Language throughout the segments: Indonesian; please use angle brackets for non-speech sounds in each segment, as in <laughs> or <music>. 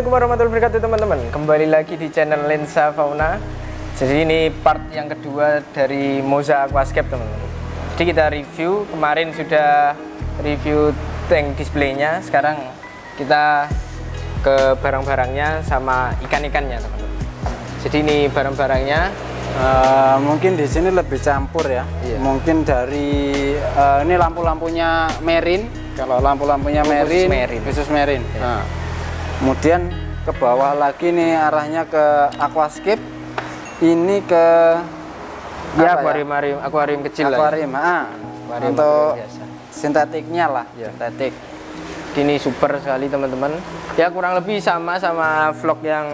Assalamualaikum warahmatullahi wabarakatuh teman-teman Kembali lagi di channel Lensa Fauna Jadi ini part yang kedua dari Moza Aquascape teman-teman Jadi kita review, kemarin sudah review tank displaynya Sekarang kita ke barang-barangnya sama ikan-ikannya teman-teman Jadi ini barang-barangnya Uh, mungkin di sini lebih campur ya. Iya. Mungkin dari uh, ini lampu-lampunya Merin. Kalau lampu-lampunya Oh, khusus Merin, Merin. khusus Merin. Iya. Nah, kemudian ke bawah lagi nih arahnya ke Aquascape. Ini ke Ya apa akuarium, akuarium, akuarium kecil lah ya. Ah, Akuarium untuk biasa. sintetiknya lah, Iya. sintetik. Ini super sekali teman-teman. Ya kurang lebih sama sama vlog yang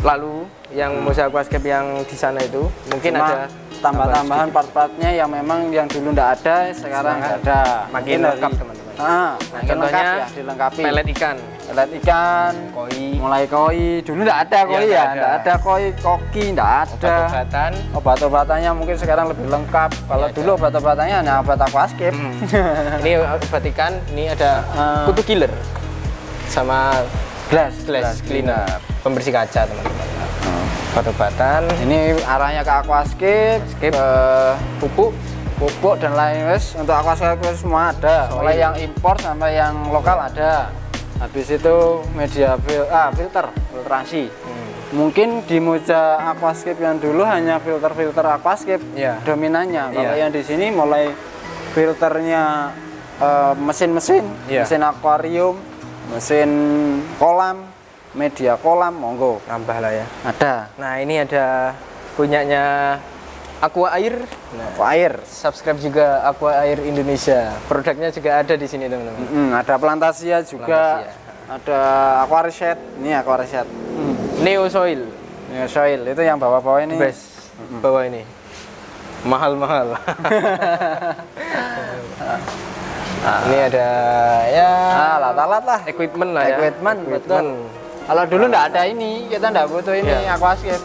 lalu yang Moza Aquascape yang di sana itu. Mungkin Hmm. Cuma ada tambah-tambahan part-partnya yang memang yang dulu ndak ada, sekarang ada. makin Mungkin lengkap, teman-teman. Ah, Nah, makin contohnya lengkap ya, dilengkapi. pelet ikan, pelet ikan, koi, mulai koi. Dulu nggak ada koi Iya, ya, nggak nggak ada. ada koi koki nggak ada. Obat-obatan. obat-obatannya mungkin sekarang lebih lengkap. Kalau Iya, dulu obat-obatannya hanya obat aquascape Hmm. <laughs> ini obat ikan, ini ada Ah. kutu killer sama glass. glass cleaner, pembersih kaca teman-teman. Obat-obatan, ini arahnya ke aquascape Skip. ke pupuk, pupuk dan lain wes untuk aquascape semua ada. Mulai yang impor sampai yang lokal ada habis itu media fil ah, filter filtrasi Hmm. mungkin di Moja Aquascape yang dulu hanya filter-filter aquascape Iya. dominannya. Kalau Iya. yang di sini mulai filternya eh, mesin-mesin, Iya. mesin akuarium, mesin kolam, media kolam, monggo nambah lah ya. ada. Nah ini ada punyanya Aqua Air. Nah, Aqua air. subscribe juga Aqua Air Indonesia. Produknya juga ada di sini teman-teman. Mm, ada plantasia juga, Plantasia. ada aquariset. Ini aquariset. Neo Soil, Ini soil itu yang bawah-bawah ini. best bawah ini. Mahal-mahal. <laughs> ini ada ya Ah, alat-alat lah. equipment lah ya. Equipment, betul. Kalau dulu nggak ada ini, kita nggak butuh ini Iya. aquascape.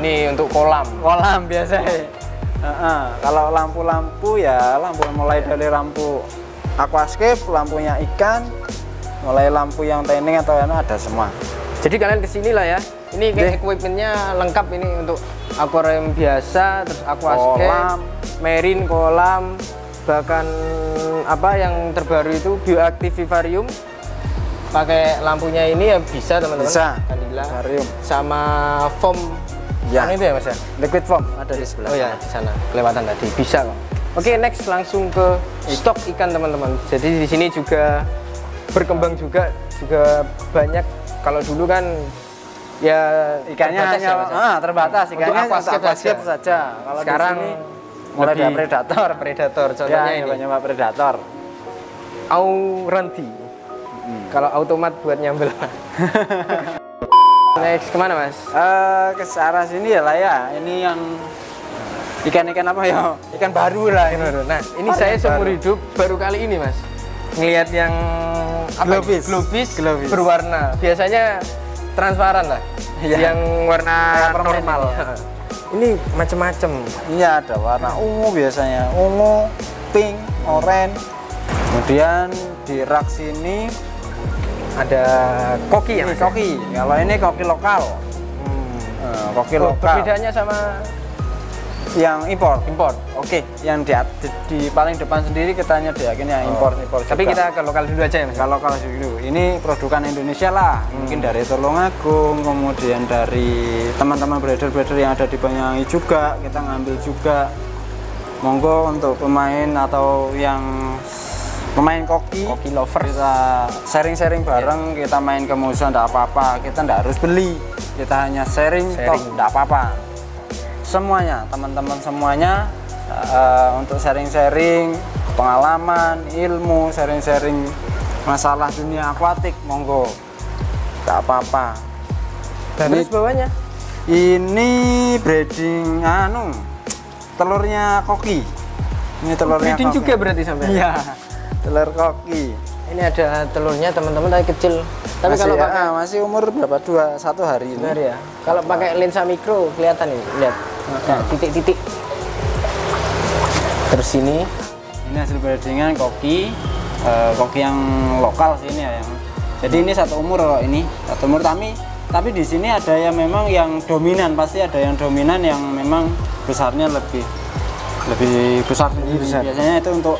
Ini untuk kolam. kolam biasa Heeh. kalau lampu-lampu ya lampu mulai dari lampu aquascape lampunya ikan mulai lampu yang tanning atau yang ada semua Jadi kalian ke sini lah ya. Ini equipmentnya lengkap ini untuk akuarium biasa, terus aquascape, Kolam. marine kolam, bahkan apa yang terbaru itu bioaktif vivarium. Pakai lampunya ini ya bisa teman-teman. Bisa. Kandila. aquarium Sama foam. Ya. Yang itu ya mas ya? liquid foam ada di sebelah Oh ya di sana kelewatan tadi bisa kok. Oke next langsung ke stok ikan teman-teman. Jadi di sini juga berkembang juga juga banyak. Kalau dulu kan ya ikannya terbatas hanya ya, ya? ah, terbatas ikannya aquascape saja. saja kalau di Sekarang sini mulai ada predator Predator ya contohnya ini nyoba predator Auranti. Hmm. Kalau automat buat nyambel. <laughs> next ke mana mas? Eh, ke arah sini ya lah ya ini yang ikan-ikan apa ya ikan baru lah ini Nah ini Varian saya seumur baru. hidup baru kali ini mas ngelihat yang? Glowfish. Glowfish Glowfish. berwarna biasanya transparan lah Iya. yang warna Kayak normal ini. ini macem-macem Iya ada warna ungu biasanya, ungu, pink, oranye. Kemudian di rak sini ada koki ya mas koki. Kalau ini koki lokal, Hmm. Eh, koki Oh, lokal. perbedaannya sama Yang impor. impor Oke, yang di, di, di paling depan sendiri kita nyediakin yang impor impor. tapi juga. kita ke lokal dulu aja ya mas kalau kalau dulu ini produkan Indonesia lah, mungkin dari Tulungagung, kemudian dari teman-teman breeder-breeder yang ada di Banyuwangi juga kita ngambil juga. Monggo untuk pemain atau yang pemain koki, koki lover kita sharing-sharing bareng, kita main ke museum enggak apa-apa, kita enggak harus beli, kita hanya sharing, Sharing. enggak apa-apa. Semuanya, teman-teman semuanya eh, untuk sharing-sharing pengalaman, ilmu, sharing-sharing masalah dunia akuatik, monggo. Enggak apa-apa. dan Ini- terus bawahnya Ini breeding anu telurnya koki. Ini telurnya breeding koki. juga berarti sampai Iya, telur koki. ini ada telurnya teman-teman tapi kecil tapi masih, kalau ya, pakai ah, masih umur berapa dua satu hari ini. Ya. Kalau pakai lensa mikro kelihatan ini, lihat. Nah, titik-titik. Terus ini Ini hasil breedingan koki, eh, koki yang lokal sih ini ya, yang Jadi ini satu umur loh ini satu umur tapi tapi di sini ada yang memang yang dominan pasti ada yang dominan yang memang besarnya lebih lebih besar sendiri. besar. Biasanya itu untuk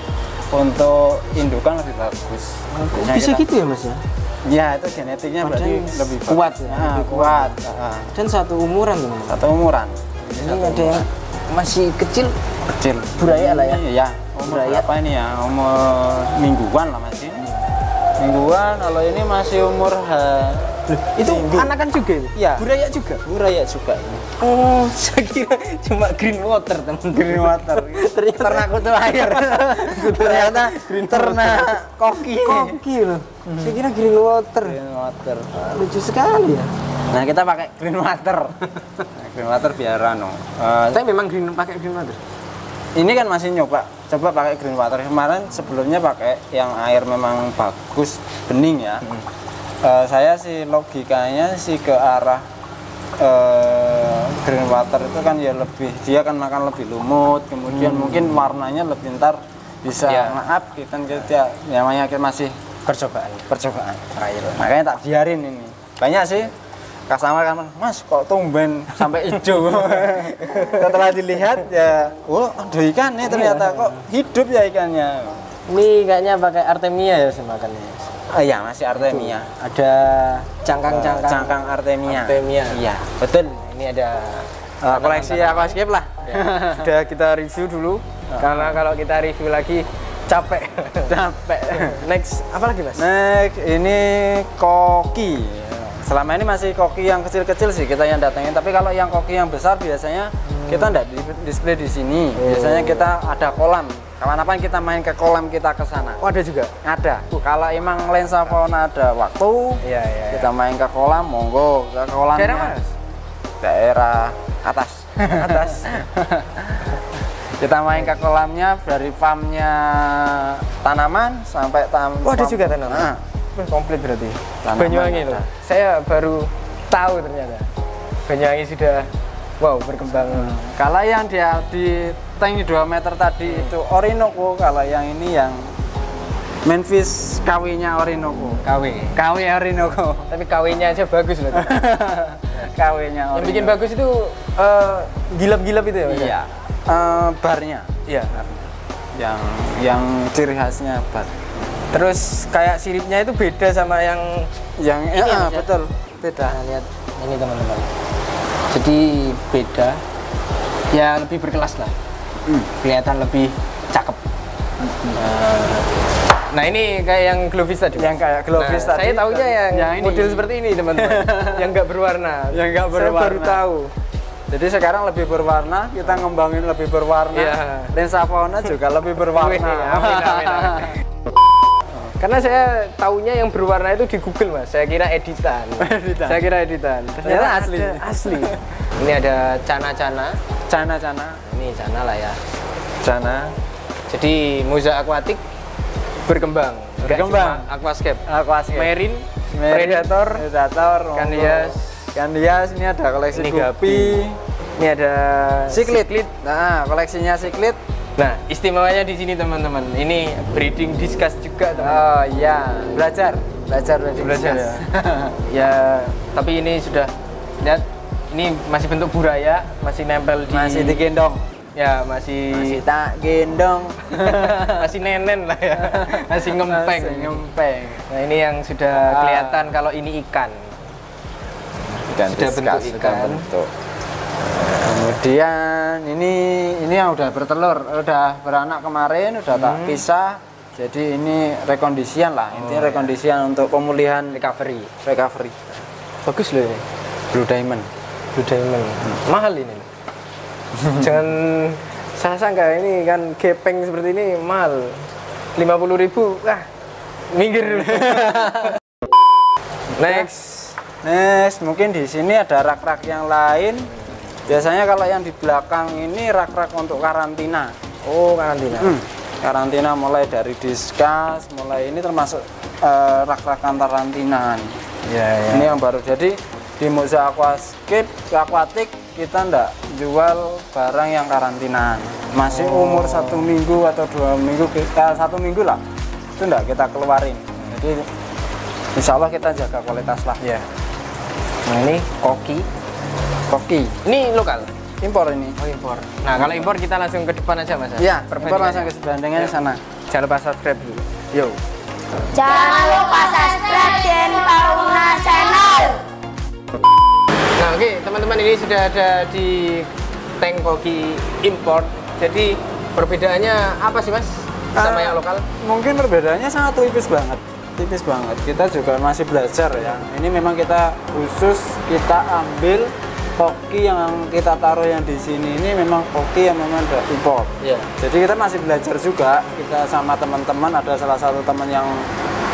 untuk indukan lebih bagus. Biasanya Bisa kita- gitu ya mas ya? Ya itu genetiknya berarti Badan lebih kuat bagus. ya, Ah, lebih kuat. Ah, Dan satu umuran teman. satu umuran. Ini ada yang masih kecil. kecil. Buraya lah ya? Iya. Umur Buraya. berapa ini ya? Umur mingguan lah masih. Mingguan. Kalau ini masih umur ha, Itu minggu. anakan juga? Iya. Buraya juga? Buraya juga ini. Oh, <laughs> saya kira cuma green water teman. Green water. <laughs> Ternyata <laughs> ternak kutu air. Ternyata ternak koki. Koki loh. Saya kira green water. Green water. Ah, Lucu sekali ya. Nah kita pakai green water. Green water biar anu. eh, Saya memang green pakai green water. ini kan masih nyoba coba pakai green water kemarin sebelumnya pakai yang air memang bagus bening ya Eh, saya sih logikanya sih ke arah eh, green water itu kan ya lebih dia kan makan lebih lumut kemudian mungkin warnanya lebih ntar bisa Ya. maaf kita kita namanya masih Percobaan. percobaan trial makanya tak biarin ini banyak sih customer kan mas kok tumben sampai hijau <laughs> setelah dilihat ya oh ada ikan nih ternyata kok hidup ya ikannya Ini kayaknya pakai Artemia ya sih makannya. ah iya masih artemia Ada cangkang-cangkang. cangkang artemia Artemia. iya betul Ini ada Eh, koleksi aquascape lah? Ya, <laughs> sudah kita review dulu. Karena kalau kita review lagi capek. <laughs> capek. Next, apa lagi mas? next ini koki. Selama ini masih koki yang kecil-kecil sih kita yang datengin. Tapi kalau yang koki yang besar biasanya kita nggak di display di sini. Biasanya kita ada kolam. Kapan-kapan kita main ke kolam kita ke sana. Oh ada juga. ada. Kalau emang lensa fauna ada waktu Iya iya. kita main ke kolam monggo. Ke Daerah mana? Daerah atas Atas. <laughs> kita main ke kolamnya dari farmnya tanaman sampai tam Oh, ada juga tanaman? Nah, Wah, komplit berarti. Tanaman Banyuwangi loh. Saya baru tahu ternyata. Banyuwangi sudah wow berkembang. Kalau yang dia di tank 2 meter tadi itu Orinoco, kalau yang ini yang Memphis KW-nya Orinoco. KW. KW Orinoco. Tapi KW-nya aja bagus loh. <laughs> KW-nya Yang bikin bagus itu eh, gilap-gilap itu ya? Iya. Eh, barnya Iya. yang yang ciri khasnya bar. Terus kayak siripnya itu beda sama yang Yang Ini ya, ya, Mas, ya? betul. Beda. Nah, lihat ini teman-teman. Jadi beda. Ya lebih berkelas lah. Hmm. Kelihatan lebih cakep. Nah, Nah ini kayak yang Glovis tadi. Yang kayak Glovis Nah, tadi. Saya tahunya yang, Yang ini. model seperti ini teman-teman. <laughs> yang nggak berwarna. Yang nggak Saya baru berwarna. tahu. Jadi sekarang lebih berwarna, kita ngembangin lebih berwarna. Iya. Lensa fauna juga lebih berwarna. Amin, amin, amin. <laughs> Karena saya taunya yang berwarna itu di Google mas. Saya kira editan. <laughs> Editan. Saya kira editan. Ternyata asli. ada asli. ini ada cana-cana. Cana-cana. Ini cana lah ya. Cana. Jadi moza akuatik berkembang. Berkembang. aquascape. Aquascape. Marine, Marine, predator, predator, hias. ikan hias ini ada koleksi Ini gupi. Ini ada siklit. Nah, koleksinya siklit. Nah, istimewanya di sini teman-teman. Ini breeding discuss juga teman. Oh iya, belajar, belajar, belajar, Belajar ya. <laughs> ya, tapi ini sudah lihat ini masih bentuk buraya, masih nempel di Masih digendong, ya masih masih tak gendong, <laughs> masih nenen lah ya. <laughs> Masih ngempeng. Masih ngempeng. Nah, ini yang sudah Ah. kelihatan kalau ini ikan. Dan Sudah bentuk ikan. sudah bentuk. Kemudian ini ini yang udah bertelur, udah beranak kemarin, udah tak Hmm. pisah. Jadi ini rekondisian lah, Oh, intinya rekondisian untuk pemulihan Recovery. recovery. Bagus loh ini. Blue Diamond. Blue Diamond. Mahal ini. Jangan saya sangka ini kan gepeng seperti ini mahal. 50.000 ribu, wah minggir. <laughs> Next. Next, mungkin di sini ada rak-rak yang lain. Biasanya kalau yang di belakang ini rak-rak untuk karantina. Oh, karantina. Hmm, karantina mulai dari diskas, mulai ini termasuk eh, rak-rak karantinaan. Ya, ya. Ini yang baru. Jadi di Moza Aquascape, Aquatic kita ndak jual barang yang karantinaan. Masih umur satu minggu atau dua minggu kita satu minggu lah itu ndak kita keluarin. Jadi insya Allah kita jaga kualitas lah Ya. Nah ini koki. koki Ini lokal. impor ini Oh impor. Nah kalau impor kita langsung ke depan aja mas. iya Perbandingannya. impor langsung ke sebelah Ya. sana Jangan lupa subscribe dulu. yo Jangan lupa subscribe Den Fauna Nah oke teman-teman ini sudah ada di tank koki import. Jadi perbedaannya apa sih mas sama Ah. yang lokal? mungkin perbedaannya sangat tipis banget tipis banget kita juga masih belajar ya ini memang kita khusus kita ambil koki yang kita taruh yang di sini ini memang koki yang memang udah impor Iya. jadi kita masih belajar juga kita sama teman-teman ada salah satu teman yang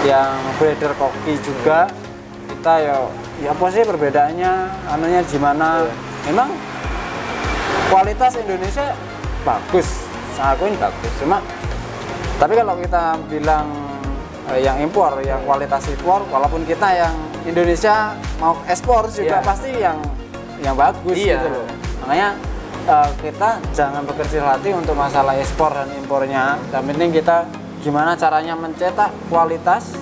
yang breeder koki juga kita ya ya apa sih perbedaannya? Anunya gimana? Memang kualitas Indonesia bagus. Saya akuin bagus cuma tapi kalau kita bilang eh, yang impor yang kualitas impor walaupun kita yang Indonesia mau ekspor juga Iya. pasti yang yang bagus Iya. gitu loh. Makanya eh, kita jangan berkecil hati untuk masalah ekspor dan impornya. Yang penting kita gimana caranya mencetak kualitas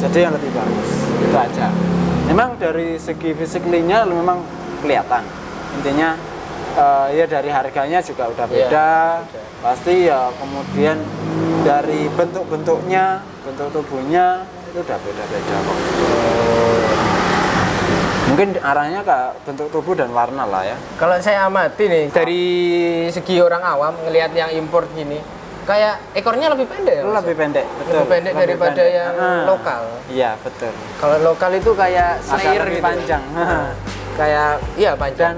jadi yang lebih bagus. Itu aja memang dari segi fisiklinya memang kelihatan. Intinya eh, ya dari harganya juga udah Iya, beda. beda. pasti ya kemudian dari bentuk-bentuknya bentuk tubuhnya itu udah beda-beda kok. Mungkin arahnya ke bentuk tubuh dan warna lah ya. Kalau saya amati nih dari segi orang awam ngelihat yang import gini, kayak ekornya lebih pendek ya. lebih pendek betul Lebih pendek daripada yang Ah, lokal. iya betul Kalau lokal itu kayak slayer lebih gitu. panjang Kayak iya panjang. dan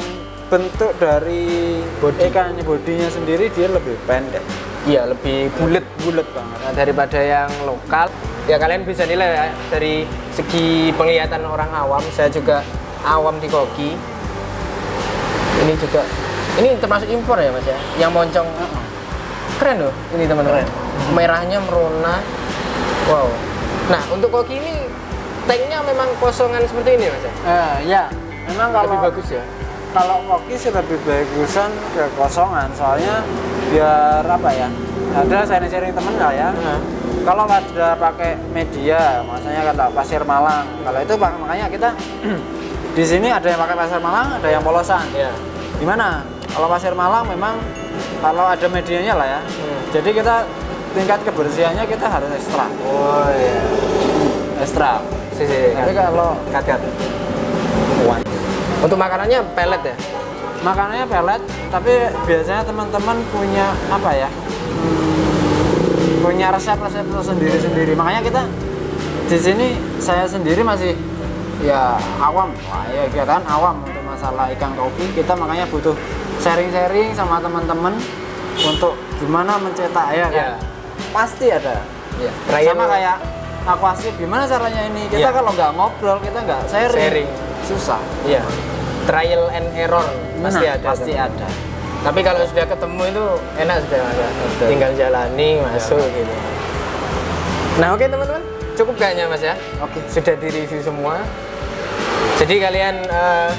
bentuk dari Body. ikannya bodinya sendiri dia lebih pendek Iya lebih bulat bulat banget Nah, daripada yang lokal. Ya kalian bisa nilai ya dari segi penglihatan orang awam. Saya juga awam di koki. Ini juga ini termasuk impor ya mas ya. Yang moncong keren loh ini teman-teman. Merahnya merona. Wow. Nah untuk koki ini tanknya memang kosongan seperti ini mas ya. Ya memang kalau Lebih bagus ya. kalau koki sih lebih bagusan ke kosongan soalnya biar apa ya ada sharing-sharing temen lah ya kalau ada pakai media maksudnya kata pasir Malang kalau itu makanya kita <clears throat> di sini ada yang pakai pasir Malang ada yang polosan Iya. gimana kalau pasir Malang memang kalau ada medianya lah ya. Hmm. jadi kita tingkat kebersihannya kita harus ekstra. Oh iya. ekstra. Si, si, tapi kalau kat-kat. Untuk makanannya pelet ya? makanannya pelet tapi biasanya teman-teman punya apa ya? Hmm, punya resep-resep sendiri-sendiri makanya kita di sini saya sendiri masih ya awam. Wah, ya kan awam untuk masalah ikan kopi. Kita makanya butuh sharing-sharing sama teman-teman untuk gimana mencetak ya kan Iya. pasti ada Iya. sama kayak aku asik gimana caranya ini kita Iya. kalau nggak ngobrol kita nggak sharing, Sharing. susah Iya. Trial and error pasti Nah, ada. pasti ada Tapi kalau sudah ketemu itu enak sudah Mas, ya? Tinggal jalani masuk gitu. Nah oke teman-teman cukup kayaknya mas ya. Oke. Sudah di review semua. Jadi kalian eh,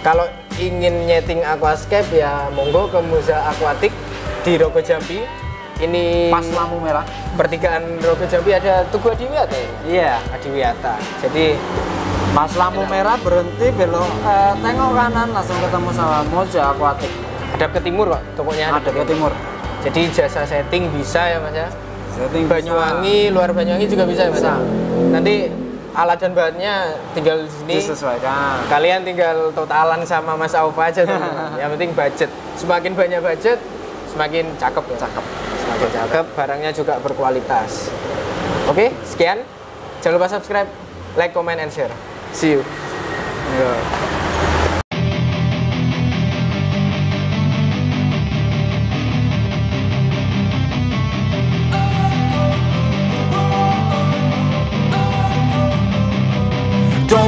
kalau ingin nyeting aquascape ya monggo ke Muza Aquatic di Rogo Jambi. Ini pas lampu merah pertigaan Rogo Jambi ada Tugu Adiwiyata ya? iya Adiwiyata. Jadi Pas lampu merah berhenti belok eh, tengok kanan langsung ketemu sama Moja Aquatic. hadap ke timur kok tokonya Ada ke timur. Jadi jasa setting bisa ya mas ya. Setting Banyuwangi, luar Banyuwangi juga bisa ya mas. ya? Bisa. Nanti alat dan bahannya tinggal di sini. disesuaikan. Kalian tinggal totalan sama Mas Aufa aja teman. <laughs> Yang penting budget. Semakin banyak budget, semakin cakep ya. Cakep. Semakin cakep, barangnya juga berkualitas. Oke, sekian. Jangan lupa subscribe, like, comment, and share. See you. Iya.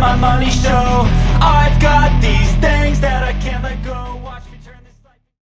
my money show. I've got the